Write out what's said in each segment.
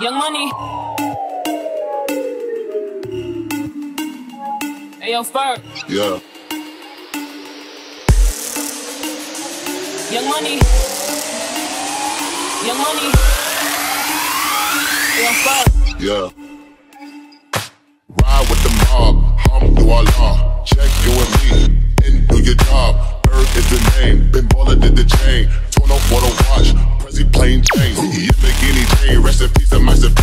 Young Money. Hey, yo, Ferg. Yeah. Young Money. Young Money. Hey, yo, Ferg. Yeah. Ride with the mob, hum through our law. Check you and me, and do your job. Earth is the name, Ben Baller did the chain. Torn off what I watch, Prezi plain Jane.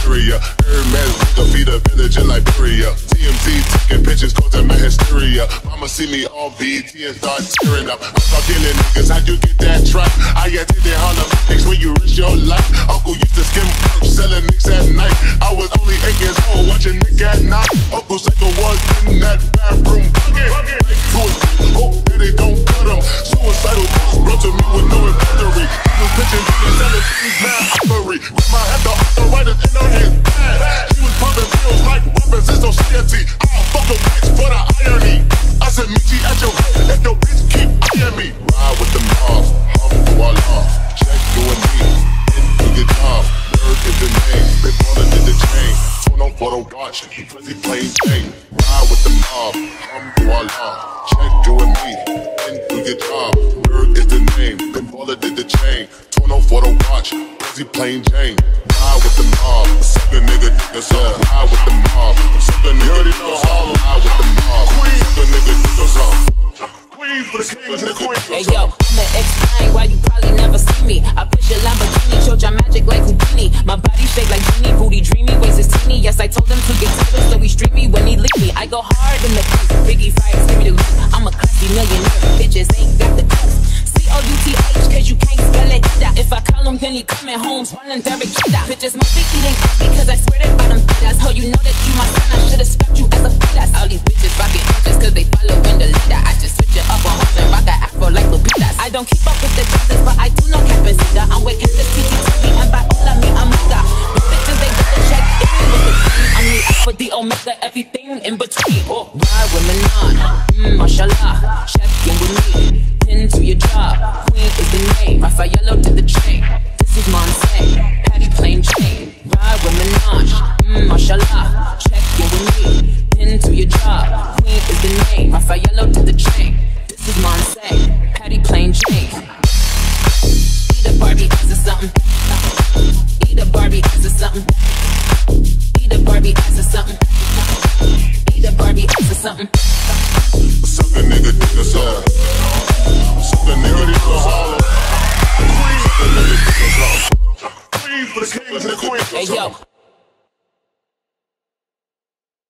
To superior. Hermes the feet of village in Liberia. TMZ taking pictures, causing my hysteria. Mama see me all BET and start tearing up. I start killing niggas, how'd you get that truck? I attended Harlem Niggas when you risk your life. To me with no. He selling things, offery. Grandma had the in her hands bad. She was pills like weapons. I'll fuck a bitch for the irony. I said, meet you at your head your bitch keep eyeing me. Ride with the mob, hum through our law. Check and me, into your job. Word is the name, been ballin' in the chain. Off for the watch, Prezi plain Jane. Ride with the mob, hum through our law. Check and me, into your job. Word is the name, been ballin' in the chain. Torn off for the watch, Prezi plain Jane. Ride with the mob, suck a nigga, nigga, so ride with the mob. Suck a nigga, nigga, so ride with the mob. Suck a nigga, nigga, so. Queen for the kings and the queens. Hey yo, I'ma explain why you probably never see me. I push a Lamborghini, show your magic like Houdini. My body shaped like genie, booty dreamy, waist is teeny. Yes, I told him to get tighter, so he streamy when he leave me. I go hard in the face, Biggie fires, give me the loot. I'm a classy millionaire, him, he coming home, running Derek Jeter. Bitches must be eating up because I swear that I them fetas. Ho, you know that you my son, I should've stepped you as a fetus. All these bitches rockin' just cause they follow in the leader. I just switch it up on hoes and rock a afro like Lupitas. I don't keep up with the Joneses, but I do know Capacita. I'm with Candace TTTV, and by all I mean I'm Luda. The bitches, they double check in with the queen. I'm the alpha, the omega, everything in between. Oh, ride with Manon, mm, mashallah. Check in with me,